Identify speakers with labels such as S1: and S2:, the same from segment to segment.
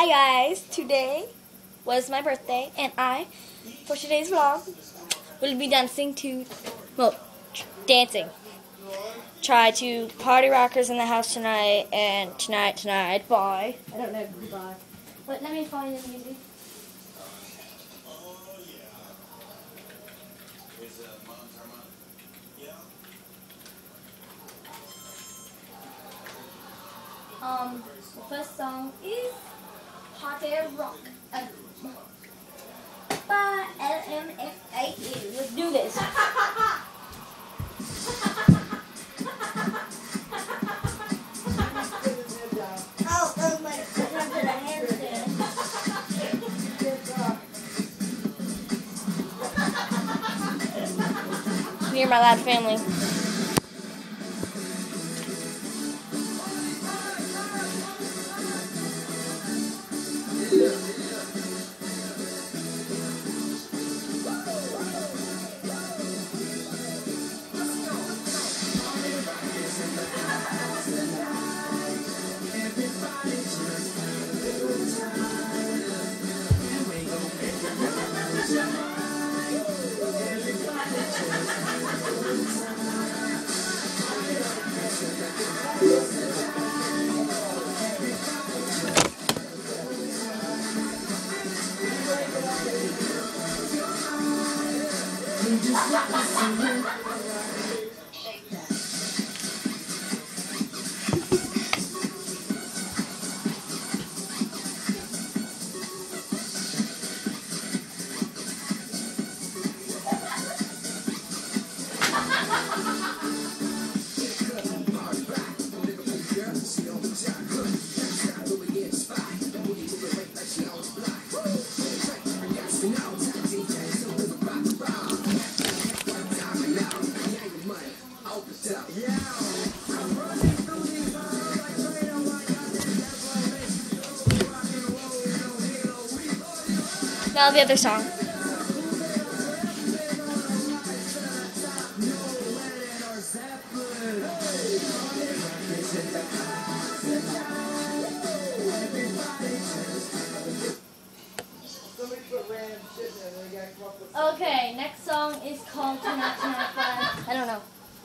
S1: Hi guys, today was my birthday and I, for today's vlog, will be dancing to, well, dancing. Try to party rockers in the house tonight and tonight, tonight, bye. I don't know bye. But let me find the music. Um, the first song is Hot Air Rock by LMFAO. Let's do this. Oh, oh my Me and my loud family. Now the other song. Okay, next song is called Tonight Tonight Fun. I don't know.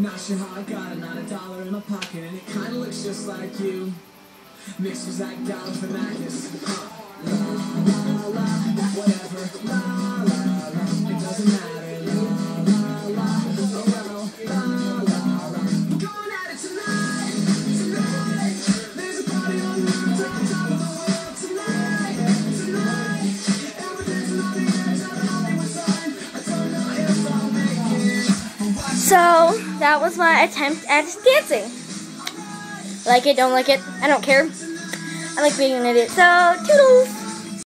S2: Not sure how I got it, not a dollar in my pocket, and it kinda looks just like you. Mixed with that gallon for Huh.
S1: So that was my attempt at dancing. Like it, don't like it, I don't care. I like being an idiot. So toodles.